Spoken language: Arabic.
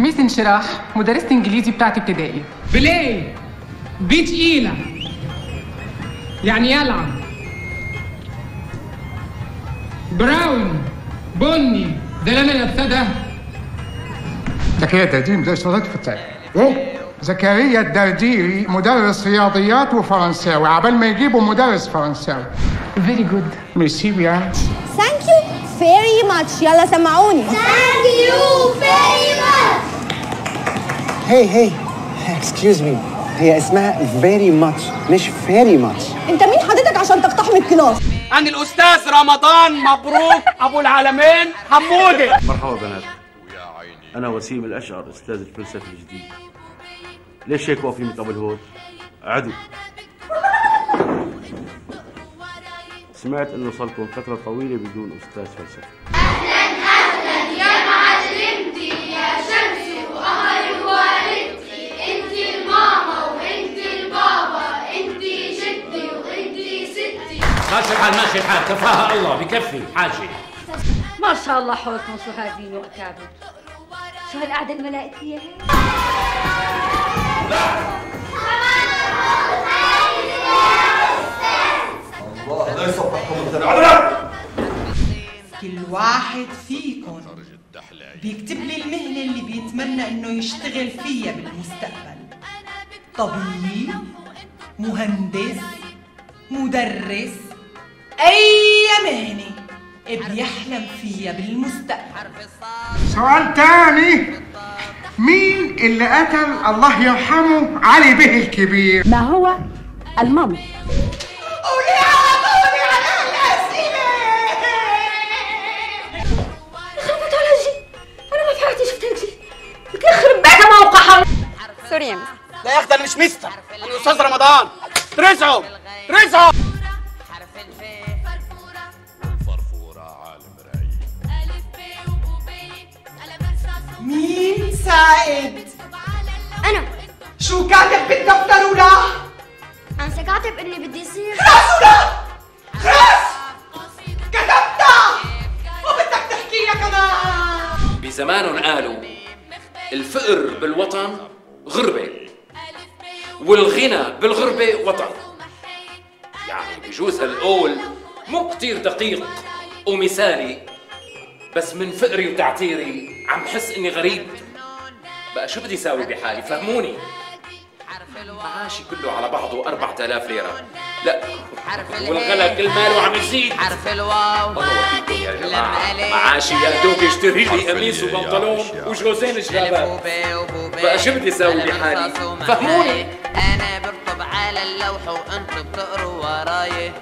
Miss انشراح مدرسة إنجليزي بتاعت ابتدائي. play بي تقيلة يعني يلعب brown بني ده اللي أنا لابساه ده زكريا الدرديري مدرس لغات فتاة إيه؟ زكريا الدرديري مدرس رياضيات وفرنساوي عبال ما يجيبوا مدرس فرنساوي. very good merci bien thank you very much يلا سمعوني. Thank you very much. هي هي excuse me هي اسمها very much مش very much انت مين حضرتك عشان تقتحم ال class؟ عن الأستاذ رمضان مبروك أبو العالمين حمودة. مرحبا بنات. أنا وسيم الأشعر أستاذ الفلسفة الجديد. ليش هيك واقفين قبل هون؟ عدو. سمعت إنه صار لكم فترة طويلة بدون أستاذ فلسفة. ماشي الحال ماشي الحال. كفاها الله بكفي. حاجة. ما شاء الله حوسن وشهادين وأكابر. شو هالقعدة الملائكية هي؟ كل واحد فيكم بيكتب لي المهنة اللي بيتمنى إنه يشتغل فيها بالمستقبل. طبيب مهندس مدرس. أي مهنة بيحلم فيها بالمستقبل. سؤال تاني. مين اللي قتل الله يرحمه علي به الكبير؟ ما هو المام قولي على قولي على الأسئلة. خربت على جي. أنا ما في حياتي شفت هيك شيء يخرب بيتها موقعها. سوري يا لا يا أخي أنا مش مستر. أنا أستاذ رمضان. رزعوا رزعوا مين سائد أنا. شو كاتب بالدفتر ولا؟ أنا كاتب اني بدي يصير خلاص ولا؟ خلاص! كتبتها! وبدك تحكيها كمان. بزمان قالوا الفقر بالوطن غربة والغنى بالغربة وطن. يعني بجوز هالقول مو كتير دقيق ومثالي. بس من فقري وتعتيري عم بحس إني غريب. بقى شو بدي ساوي بحالي؟ فهموني؟ معاشي كله على بعضه 4000 ليرة. لا والغلا كل ماله عم يزيد. حرف الواو. يا جماعة. معاشي يا دوب يشتري لي قميص وبنطلون وجوزين جلابات بقى شو بدي ساوي بحالي؟ فهموني؟ أنا برطب على اللوح وأنتم بتقروا وراي